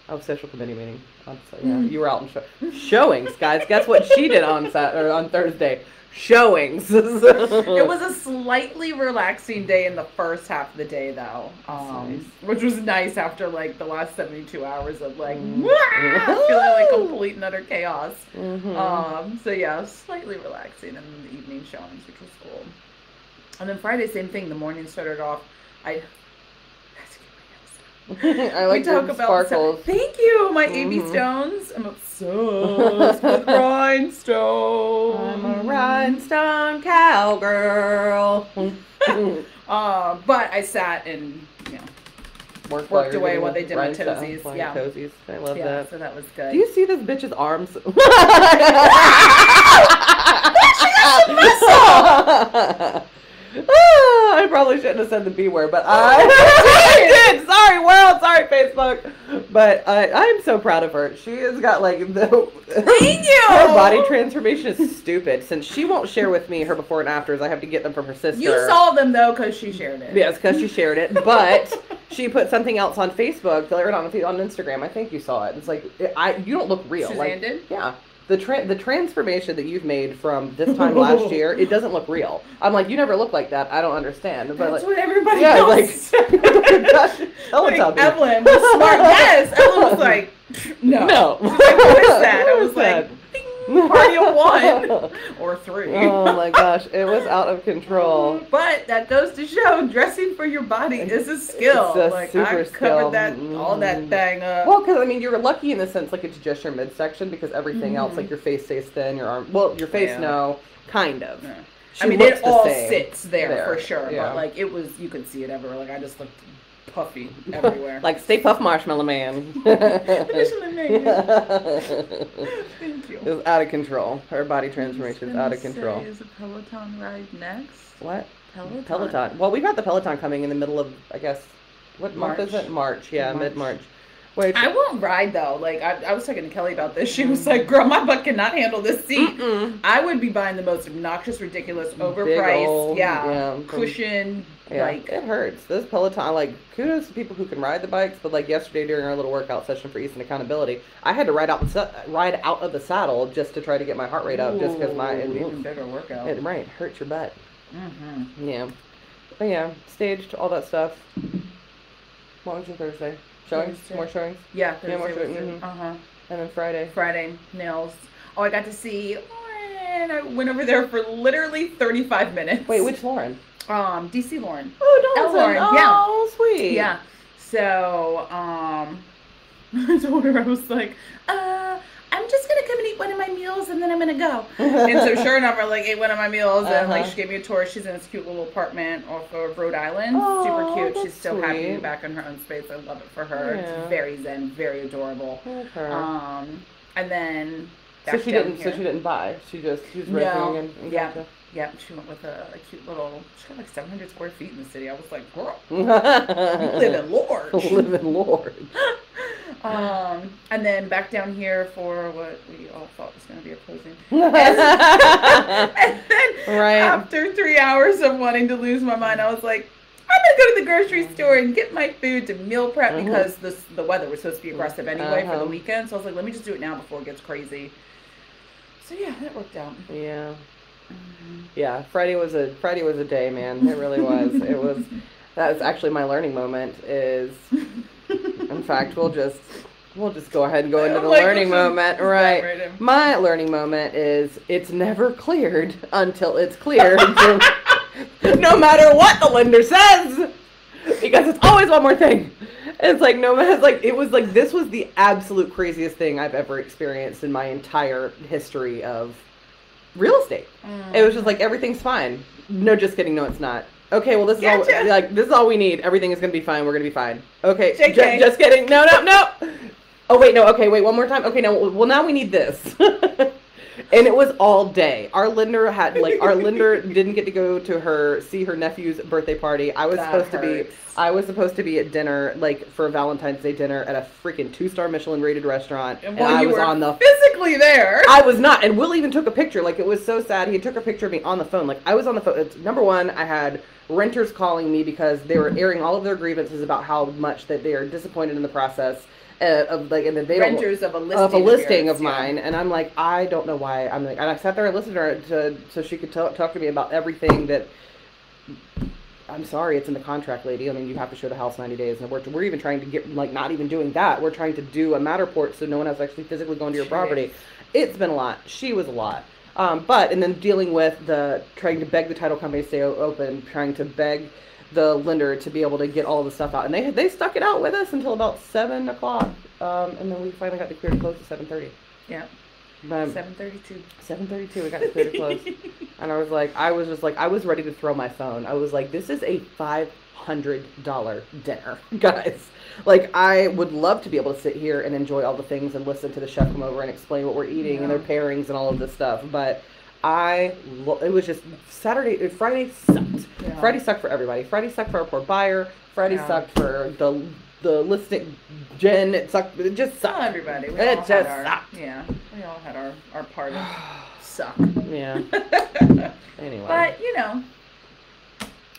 Oh, social committee meeting. On, Sa- yeah, Mm. you were out in show- showings, guys. Guess what she did on Sat or on Thursday? Showings. <laughs> It was a slightly relaxing day in the first half of the day, though, um, nice. which was nice after like the last seventy-two hours of like Mm. <laughs> Feeling like complete and utter chaos. Mhm. Um, so yeah, slightly relaxing, and then the evening showings, which was cool. And then Friday, same thing. The morning started off. I. <laughs> I like we talk about sparkles. Thank you, my AB Mhm. Stones. I'm <laughs> obsessed with rhinestones. I'm a rhinestone cowgirl. Um, <laughs> but I sat and you know, Worked, Worked away while they did my toesies, yeah. toesies. I love yeah, that. so that was good. Do you see this bitch's arms? Ah, I probably shouldn't have said the B word, but <laughs> I did. Sorry, world. Sorry, Facebook. But I, I'm so proud of her. She has got like the Thank you. <laughs> her body transformation is stupid. Since she won't share with me her before and afters, I have to get them from her sister. You saw them though because she shared it. Yes, because she shared it. But <laughs> she put something else on Facebook, or on on Instagram. I think you saw it. It's like I, you don't look real. Suzanne like, did? Yeah. The tra- the transformation that you've made from this time last <laughs> year, it doesn't look real. I'm like, you never look like that. I don't understand. But That's like, what everybody yeah, else like, gosh, <laughs> <laughs> like Evelyn was smart. Yes, Evelyn was like, no. No. Like, what is that? I was like? "Ding, <laughs> party of one or three. oh my gosh, it was out of control. But that goes to show dressing for your body is a skill. It's a like super I skill. covered that all that Mhm. thing up. Well, because I mean, you're lucky in the sense like it's just your midsection because everything else, Mhm. like your face stays thin, your arm. Well, your face, Yeah. no, kind of. Yeah. I mean, it all sits there, there, for sure. yeah. But like, it was you could see it everywhere. Like I just looked puffy <laughs> everywhere. like Stay Puft Marshmallow Man. <laughs> <laughs> Thank you. was out of control. Her body transformation is out of control. Is a Peloton ride next? What? Peloton. Peloton. Well, we've got the Peloton coming in the middle of, I guess, what month is it? March. Yeah, March. mid March. Wait. I won't ride though. Like I, I was talking to Kelly about this. She was like, "Girl, my butt cannot handle this seat." Mm-mm. I would be buying the most obnoxious, ridiculous, overpriced, old- yeah, yeah, cushion, Yeah, like it hurts. This Peloton, like, kudos to people who can ride the bikes. But like yesterday during our little workout session for Easton Accountability, I had to ride out the ride out of the saddle just to try to get my heart rate up, just because my it, even bigger workout. it right hurts your butt. Mm-hmm. Yeah, but yeah, staged all that stuff. What was your Thursday? Showings, Thursday. more showings, Yeah, Yeah, more Thursday short- it. mhm. Uh-huh. and then Friday. Friday nails. Oh, I got to see Lauren. I went over there for literally 35 minutes. Wait, which Lauren? Um, DC Lauren. Oh, Donaldson. Lauren, yeah. Oh, sweet. Yeah. So, um, <laughs> I told her I was like, uh, I'm just gonna come and eat one of my meals and then I'm gonna go. and so, sure enough, I like ate one of my meals and like Uh-huh. she gave me a tour. She's in this cute little apartment off of Rhode Island. Oh, Super cute. She's that's so happy to be back in her own space. I love it for her. Yeah. It's very zen, very adorable. Okay. Um, and then so she didn't. here. So she didn't buy. She just she was No. renting and, and Yeah. gotcha. Yeah, she went with a, a cute little. She got like 700 square feet in the city. I was like, girl, you <laughs> Live in large. <laughs> Live in Lord. <laughs> Um, and then back down here for what we all thought was going to be a closing. and then right. after three hours of wanting to lose my mind, I was like, I'm going to go to the grocery store and get my food to meal prep Mhm. because this, the weather was supposed to be aggressive anyway for Uh-huh. the weekend. So I was like, let me just do it now before it gets crazy. So yeah, that worked out. Yeah. Yeah. Friday was a Friday was a day, man. It really was. it was. That was actually my learning moment. Is <laughs> in fact we'll just we'll just go ahead and go into the <laughs> like, learning moment. Right. right. My learning moment is it's never cleared until it's cleared. <laughs> no matter what the lender says, because it's always one more thing. It's like no matter it's like it was like this was the absolute craziest thing I've ever experienced in my entire history of real estate. Mm. It was just like everything's fine. No, just kidding. No, it's not. Okay, well this is Gotcha. all like this is all we need. Everything is gonna be fine. We're gonna be fine. Okay, JK. just kidding. No, no, no. Oh wait, no. Okay, wait. One more time. Okay, now well now we need this. <laughs> and it was all day. Our lender had like our lender <laughs> didn't get to go to her see her nephew's birthday party. I was That supposed to be I was supposed to be at dinner like for a Valentine's Day dinner at a freaking two star Michelin rated restaurant, And and, I was on the physically there. I was not, and Will even took a picture. Like it was so sad. He took a picture of me on the phone. Like I was on the phone. It's, number one, I had renters calling me because they were airing all of their grievances about how much that they are disappointed in the process uh, of like, that they Renters of a listing of a listing yours, of yeah. mine, and I'm like, I don't know why. I'm like, and I sat there and listened to her to so she could talk, talk to me about everything that. I'm sorry, it's in the contract, lady. I mean, you have to show the house 90 days, and we're, we're even trying to get like not even doing that. We're trying to do a Matterport so no one has actually physically go to your property. It's been a lot. She was a lot. Um, but and then dealing with the trying to beg the title company to stay open, trying to beg the lender to be able to get all the stuff out, and they they stuck it out with us until about seven o'clock, um, and then we finally got the clear to close at seven thirty. Yeah. Seven thirty-two. seven thirty-two, we got the clear to close, <laughs> and I was like, I was just like, I was ready to throw my phone. I was like, this is a five hundred dollar dinner, <laughs> guys. Like, I would love to be able to sit here and enjoy all the things and listen to the chef come over and explain what we're eating and their pairings and all of this stuff, but. I lo- it was just Saturday uh, Friday sucked. Yeah. Friday sucked for everybody. Friday sucked for our poor buyer. Friday Yeah. sucked for the the listing Jen. It sucked. It just Not sucked. everybody. We It just our, sucked. Yeah, we all had our our part of <sighs> suck. Yeah. <laughs> Anyway, But you know,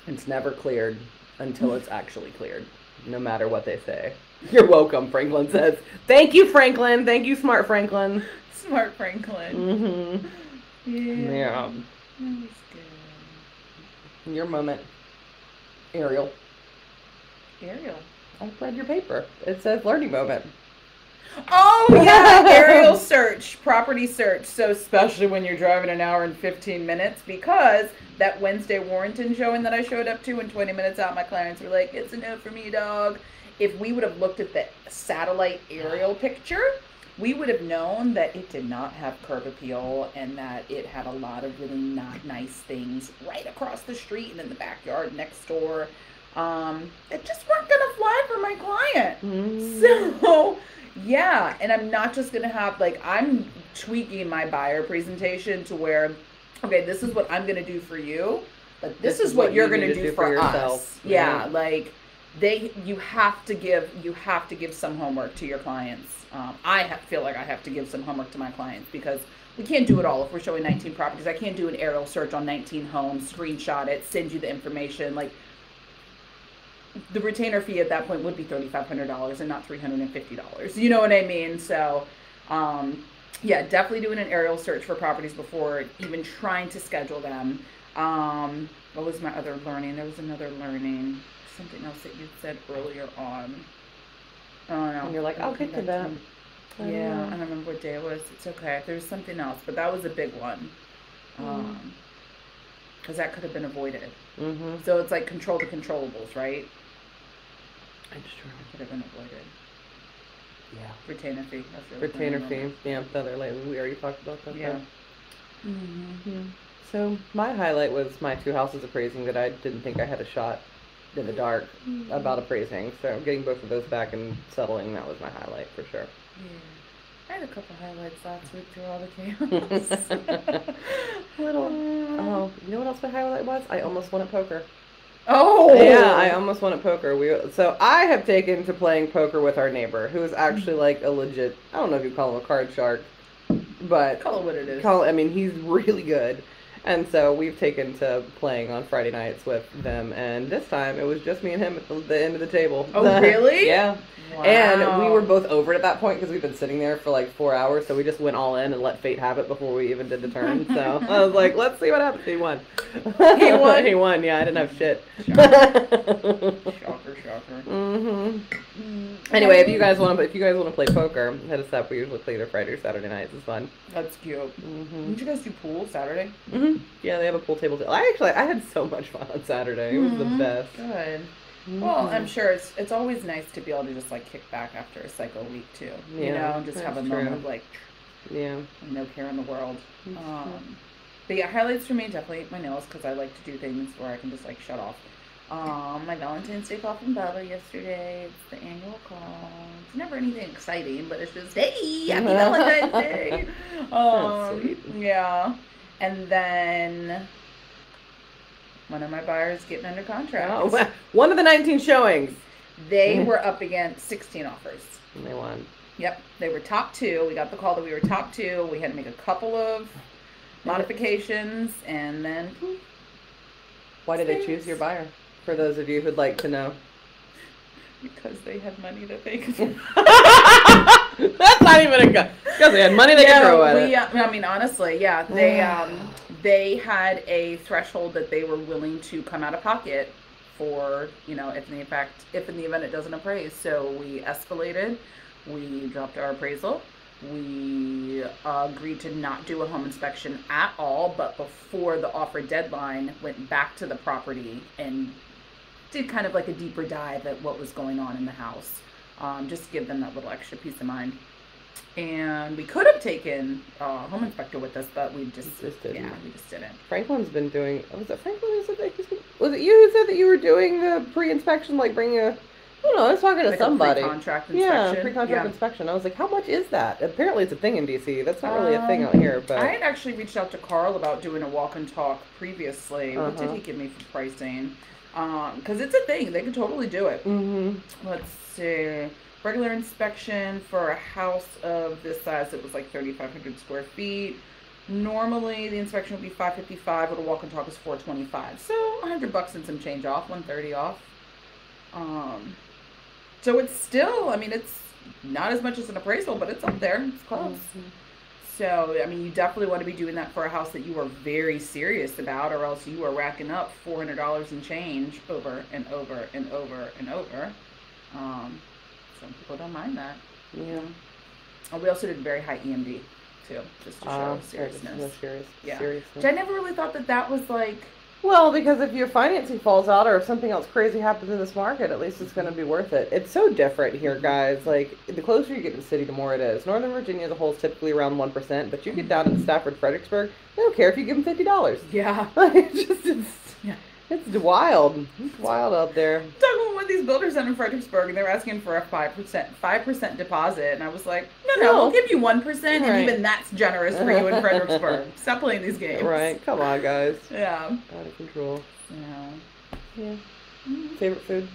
it's never cleared until it's actually cleared. No matter what they say. <laughs> You're welcome, Franklin says. Thank you, Franklin. Thank you, smart Franklin. smart Franklin. Mm-hmm. Yeah. Yeah. That was good. Your moment, Ariel. Ariel. I read your paper. It says learning moment. Oh <laughs> yeah, aerial search, property search. So especially when you're driving an hour and 15 minutes, because that Wednesday Warrenton showing that I showed up to, and 20 minutes out, my clients were like, "It's a no for me, dog." If we would have looked at the satellite aerial picture, we would have known that it did not have curb appeal and that it had a lot of really not nice things right across the street and in the backyard next door. Um, that just weren't gonna fly for my client. Mm. So, yeah, and I'm not just gonna have like I'm tweaking my buyer presentation to where, okay, this is what I'm gonna do for you, but this, is, what, you're gonna need do, do for, for us. Yeah. like they, you have to give, you have to give some homework to your clients. Um, I have, feel like I have to give some homework to my clients because we can't do it all. If we're showing 19 properties, I can't do an aerial search on 19 homes, screenshot it, send you the information, like the retainer fee at that point would be $3,500 and not $350. You know what I mean? So, um, yeah, definitely doing an aerial search for properties before even trying to schedule them. Um, what was my other learning? There was another learning, something else that you said earlier on. Oh no. And you're like, It'll I'll get to that. me. I don't Yeah, I don't remember what day it was. It's okay. There was something else, but that was a big one. Mm. Um, because that could have been avoided. Mm-hmm. So it's like control the controllables, right? I'm just trying Could have been avoided. Yeah. Retainer fee. That's the other thing I Retainer fee. remember. Yeah, the other lady. We already talked about that. Yeah. Mm-hmm. Yeah. So my highlight was my two houses appraising that I didn't think I had a shot in the dark mm-hmm. about appraising. So getting both of those back and settling that was my highlight for sure. Yeah. I had a couple highlights last week through all the <laughs> chaos. Little. Oh, you know what else my highlight was? I almost won at poker. Oh. Yeah, I almost won at poker. We so I have taken to playing poker with our neighbor, who is actually mm-hmm. like a legit. I don't know if you call him a card shark, but Call it what it is. Call, I mean, he's really good. And so we've taken to playing on Friday nights with them. And this time it was just me and him at the, the end of the table. Oh, really? <laughs> yeah. And we were both over it at that point because we've been sitting there for like four hours. So we just went all in and let fate have it before we even did the turn. <laughs> So I was like, let's see what happens. He won. He won? <laughs> he won. Yeah, I didn't have shit. Shocker, shocker. hmm Mm. Anyway, if you guys want to, if you guys want to play poker, hit us up. We usually play either Friday or Saturday nights. It's fun. That's cute. hmm Didn't you guys do pool Saturday? hmm Yeah, they have a pool table. too. I actually I had so much fun on Saturday. It was the Mhm. best. Good. Well, I'm sure it's it's always nice to be able to just like kick back after a cycle week too. You Yeah, know, and just have a that's moment of like yeah. no care in the world. Um, but yeah, highlights for me definitely my nails because I like to do things where I can just like shut off. Um, my Valentine's Day call from Bella yesterday. It's the annual call. It's never anything exciting, but it's just hey, happy <laughs> Valentine's Day. Um, sweet. yeah, and then one of my buyers getting under contract. Oh, one of the 19 showings. They <laughs> were up against 16 offers. And they won. Yep, they were top two. We got the call that we were top two. We had to make a couple of modifications, and then Why did they choose your buyer? For those of you who'd like to know. because they had money that they could. <laughs> That's not even a gun. Because they had money they could throw at we, it. uh, I mean, honestly, yeah, they <sighs> um, they had a threshold that they were willing to come out of pocket for, you know, if in the fact, if in the event it doesn't appraise. So we escalated. We dropped our appraisal. We uh, agreed to not do a home inspection at all, but before the offer deadline, went back to the property and did kind of like a deeper dive at what was going on in the house, um, just to give them that little extra peace of mind. and we could have taken uh, home inspector with us, but we just, Just didn't. yeah, we just didn't. Franklin's been doing. Was it Franklin who said that he's been, Was it you who said that you were doing the pre-inspection, like bringing a? I don't know. I was talking to Like somebody. pre-contract inspection. Yeah, pre-contract Yeah. inspection. I was like, how much is that? Apparently, it's a thing in DC. That's not really a thing Um, out here, but I had actually reached out to Carl about doing a walk and talk previously. What did Uh-huh. he give me for pricing? Because it's a thing. They could totally do it. hmm Let's see. Regular inspection for a house of this size, it was like 3,500 square feet. Normally, the inspection would be 555, but a walk and talk is 425. So 100 bucks and some change off, 130 off. Um, so it's still, I mean, it's not as much as an appraisal, but it's up there. It's close. So, I mean, you definitely want to be doing that for a house that you are very serious about, or else you are racking up $400 and change over and over and over and over. Um, some people don't mind that. yeah. Oh, we also did very high EMD, too, just to show Uh, seriousness. No serious. Yeah. Seriousness. Which I never really thought that that was like, Well, because if your financing falls out or if something else crazy happens in this market, at least it's going to be worth it. It's so different here, guys. Like, the closer you get to the city, the more it is. Northern Virginia as a whole is typically around 1%, but you get down in Stafford, Fredericksburg, they don't care if you give them $50. yeah. <laughs> Like, it's just, it's, Yeah. It's wild. It's wild out there. talking with one of these builders down in Fredericksburg, and they were asking for a five percent five percent deposit, and I was like, no, no, No. we'll give you one percent, and even that's generous for you in Fredericksburg. <laughs> Stop playing these games. Right. Come on, guys. Yeah. Out of control. Yeah. Yeah. Favorite food?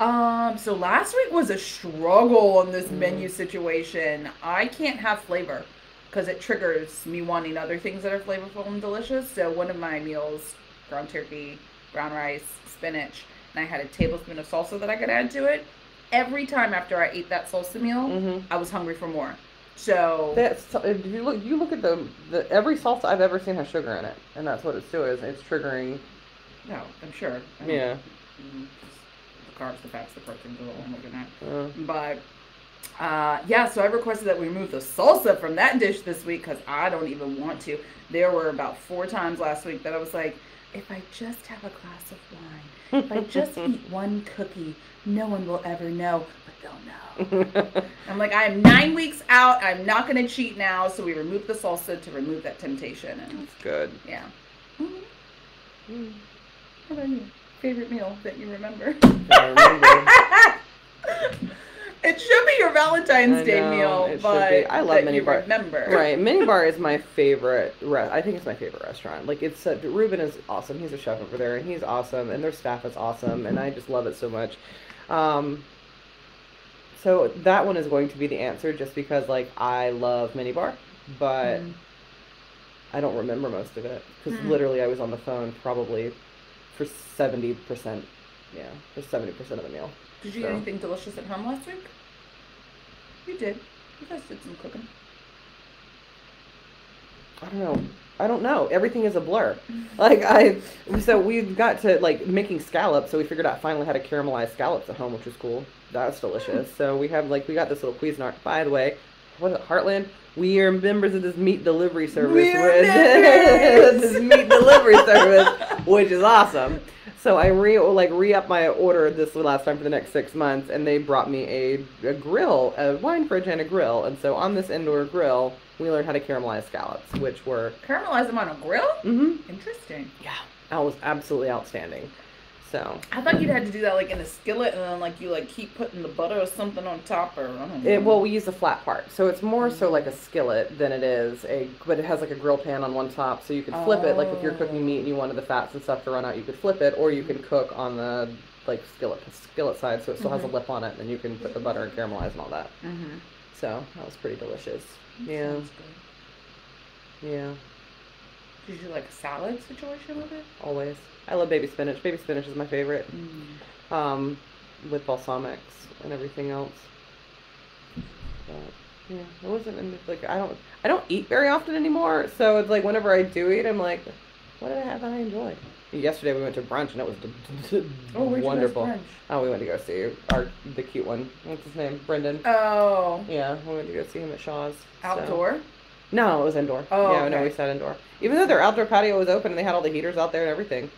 Um. So last week was a struggle on this Mm. menu situation. I can't have flavor because it triggers me wanting other things that are flavorful and delicious. So one of my meals, ground turkey, brown rice, spinach, and I had a tablespoon of salsa that I could add to it. Every time after I ate that salsa meal, Mm-hmm. I was hungry for more. So That's if you look you look at the, the every salsa I've ever seen has sugar in it, and that's what it's doing. It's triggering. no, I'm sure. I don't- Yeah. mm, The carbs, the fats, the proteins, are all I'm looking at. Uh, But uh, yeah, so I requested that we remove the salsa from that dish this week because I don't even want to. There were about four times last week that I was like, if I just have a glass of wine, if I just eat <laughs> one cookie, no one will ever know, but they'll know. I'm like, I am nine weeks out. I'm not going to cheat now. So we remove the salsa to remove that temptation. And That's good. yeah. Mhm. Mm. How about you? Favorite meal that you remember? I remember. <laughs> it should be your Valentine's Day meal, it but. I love Minibar. remember. right, Minibar <laughs> is my favorite. Re- I think it's my favorite restaurant. Like it's uh, Ruben is awesome. He's a chef over there, and he's awesome, and their staff is awesome, and I just love it so much. Um, so that one is going to be the answer, just because like I love Minibar, but. Mm. I don't remember most of it because Hmm. literally I was on the phone probably for seventy percent. Yeah, for seventy percent of the meal. Did you So- get anything delicious at home last week? You did. You guys did some cooking. I don't know. I don't know. Everything is a blur. <laughs> Like I, so we got to like making scallops. So we figured out finally how to caramelize scallops at home, which was cool. That's delicious. Hmm. So we have like we got this little Cuisinart. By the way, what is it? Heartland. We are members of this meat delivery service. We are which- <laughs> members! this meat delivery service, which is awesome. So I re like re up my order this last time for the next six months, and they brought me a, a grill, a wine fridge, and a grill. And so on this indoor grill, we learned how to caramelize scallops, which were Caramelize them on a grill? Mm-hmm. Interesting. yeah, that was absolutely outstanding. So I thought you'd had to do that like in a skillet and then like you like keep putting the butter or something on top or I don't know. it well we use the flat part, so it's more so like a skillet than it is a, but it has like a grill pan on one top, so you can flip it. Like if you're cooking meat and you wanted the fats and stuff to run out, you could flip it, or you can cook on the like skillet skillet side, so it still has a lip on it, and then you can put the butter and caramelize and all that. Mm-hmm. So that was pretty delicious. Yeah, yeah, Did you like a salad situation with it? always. I love baby spinach. Baby spinach is my favorite. Mm. um, with balsamics and everything else. But yeah, it wasn't in like I don't I don't eat very often anymore, so it's like whenever I do eat, I'm like, what did I have that I enjoyed? Yesterday we went to brunch and it was d- d- Oh, wonderful. Oh, we went to go see our the cute one. What's his name? Brendan. Oh, Yeah, we went to go see him at Shaw's. so- outdoor. No, it was indoor. Oh, yeah, no, we sat indoor. Even though their outdoor patio was open and they had all the heaters out there and everything,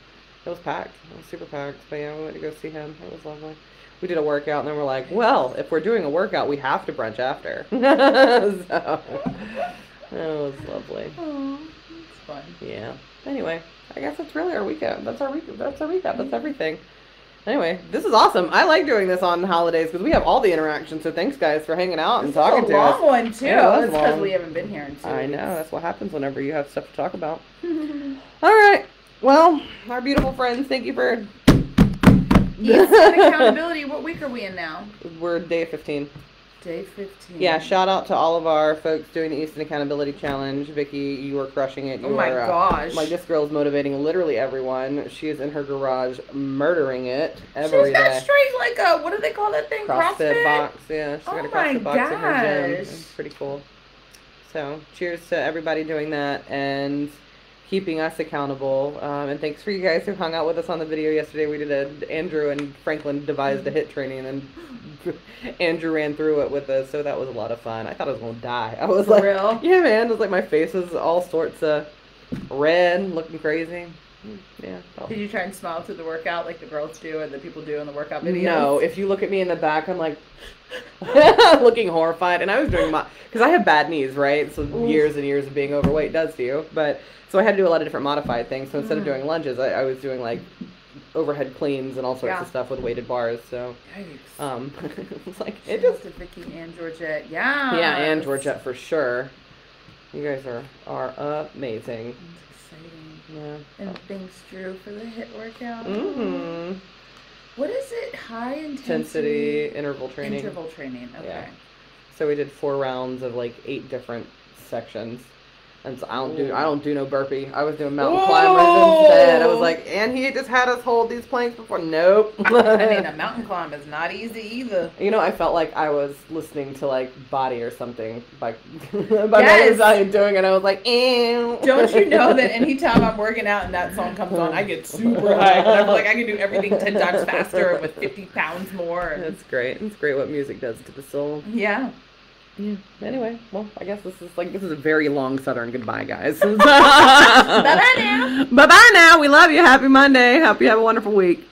it was packed. It was super packed. But yeah, we went to go see him. It was lovely. we did a workout, and then we're like, well, if we're doing a workout, we have to brunch after. <laughs> so that was lovely. Oh, it's fun. Yeah. Anyway, I guess that's really our weekend. That's our recap. That's our recap. That's everything. Anyway, this is awesome. I like doing this on holidays because we have all the interaction. So thanks, guys, for hanging out and This is talking a to long us. one too. Yeah, it because we haven't been here in two I know. That's what happens whenever you have stuff to talk about. <laughs> All right. Well, our beautiful friends, thank you for. Easton accountability. What week are we in now? We're day 15. Day fifteen. Yeah, shout out to all of our folks doing the Easton Accountability Challenge. Vicky, you are crushing it. You Oh my are, uh, gosh. like this girl is motivating literally everyone. She is in her garage murdering it every She's got day. straight like a what do they call that thing? CrossFit, CrossFit. box, yeah. She's got a Oh CrossFit box in her gym. It's pretty cool. So, cheers to everybody doing that and keeping us accountable. Um, and thanks for you guys who hung out with us on the video yesterday. We did a Andrew and Franklin devised a HIIT training and <laughs> Andrew ran through it with us, so that was a lot of fun. I thought I was gonna die. I was For like, real? yeah, man. It was like my face was all sorts of red, looking crazy. Yeah. Did you try and smile through the workout like the girls do and the people do in the workout videos? No, if you look at me in the back, I'm like <laughs> <laughs> looking horrified, and I was doing my because I have bad knees, right? So Oof. years and years of being overweight does to you. But so I had to do a lot of different modified things. So instead of Mm. doing lunges, I, I was doing like overhead cleans and all sorts Yeah. of stuff with weighted bars. So Yikes. um, <laughs> it's like it just to Vicky and Georgette. Yeah. yeah, and Georgette for sure. You guys are are amazing. Yeah. And thanks, Drew, for the HIIT workout. Mm-hmm. What is it? High Intensity intensity interval training. interval training. Okay. Yeah. So we did four rounds of like eight different sections. And so I don't do I don't do no burpee. I was doing mountain climbers instead. I was like, and he just had us hold these planks before. Nope. I mean, a <laughs> mountain climb is not easy either. you know, I felt like I was listening to like Body or something <laughs> by by Yes. Thee doing and I was like, ew. Don't you know that <laughs> anytime I'm working out and that song comes on, I get super. And I'm like, I can do everything 10 times faster with 50 pounds more. That's great. It's great what music does to the soul. yeah. Yeah. Anyway, well, I guess this is like this is a very long Southern goodbye, guys. <laughs> Bye-bye now. Bye bye now. We love you. Happy Monday. Hope you have a wonderful week.